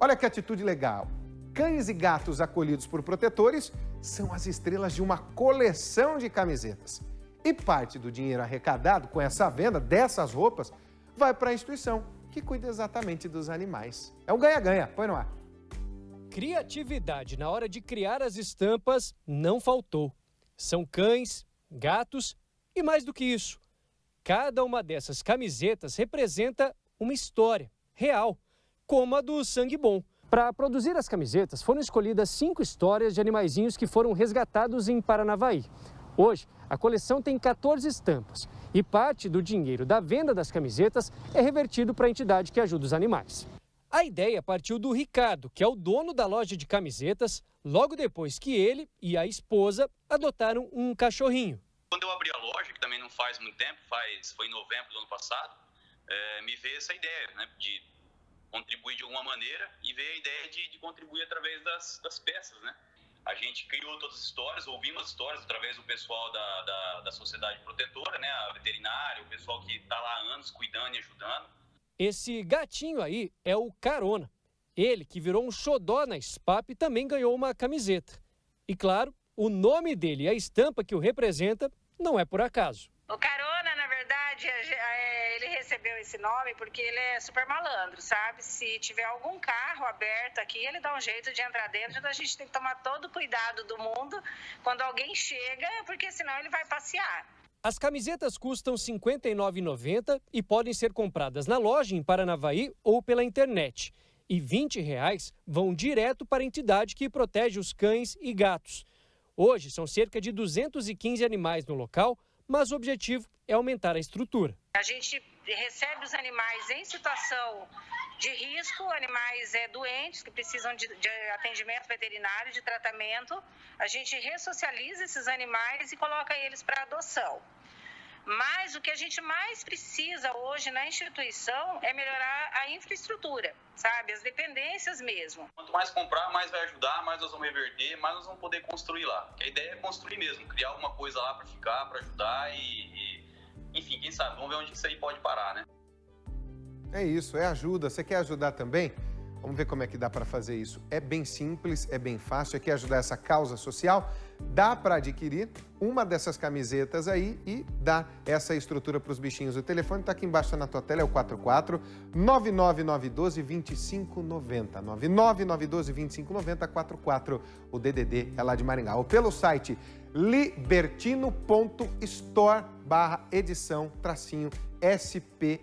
Olha que atitude legal. Cães e gatos acolhidos por protetores são as estrelas de uma coleção de camisetas. E parte do dinheiro arrecadado com essa venda dessas roupas vai para a instituição que cuida exatamente dos animais. É um ganha-ganha, põe no ar. Criatividade na hora de criar as estampas não faltou. São cães, gatos e mais do que isso. Cada uma dessas camisetas representa uma história real, como a do Sangue Bom. Para produzir as camisetas, foram escolhidas cinco histórias de animaizinhos que foram resgatados em Paranavaí. Hoje, a coleção tem 14 estampas e parte do dinheiro da venda das camisetas é revertido para a entidade que ajuda os animais. A ideia partiu do Ricardo, que é o dono da loja de camisetas, logo depois que ele e a esposa adotaram um cachorrinho. Quando eu abri a loja, que também não faz muito tempo, faz, foi em novembro do ano passado, é, me veio essa ideia né, de contribuir de alguma maneira e veio a ideia de, de contribuir através das, das, peças, né? A gente criou todas as histórias, ouvimos as histórias através do pessoal da, da, da sociedade protetora, né? A veterinária, o pessoal que está lá há anos cuidando e ajudando. Esse gatinho aí é o Carona. Ele, que virou um xodó na SPAP, também ganhou uma camiseta. E claro, o nome dele e a estampa que o representa não é por acaso. O Carona, na verdade, é, é, ele recebeu esse nome porque ele é super malandro, sabe? Se tiver algum carro aberto aqui, ele dá um jeito de entrar dentro, então a gente tem que tomar todo o cuidado do mundo quando alguém chega, porque senão ele vai passear. As camisetas custam R$ 59,90 e podem ser compradas na loja em Paranavaí ou pela internet. E 20 reais vão direto para a entidade que protege os cães e gatos. Hoje são cerca de 215 animais no local, mas o objetivo é aumentar a estrutura. A gente recebe os animais em situação de risco, animais é, doentes que precisam de, de, atendimento veterinário, de tratamento. A gente ressocializa esses animais e coloca eles para adoção. Mas o que a gente mais precisa hoje na instituição é melhorar a infraestrutura, sabe? As dependências mesmo. Quanto mais comprar, mais vai ajudar, mais nós vamos reverter, mais nós vamos poder construir lá. Porque a ideia é construir mesmo, criar alguma coisa lá para ficar, para ajudar e, e, enfim, quem sabe, vamos ver onde isso aí pode parar, né? É isso, é ajuda. Você quer ajudar também? Vamos ver como é que dá para fazer isso. É bem simples, é bem fácil. É quer ajudar essa causa social? Dá para adquirir uma dessas camisetas aí e dar essa estrutura para os bichinhos. O telefone está aqui embaixo na tua tela, é o 44 99912 2590. 99912 2590 44. O DDD é lá de Maringá. Ou pelo site libertino.store barra edição tracinho SPAP.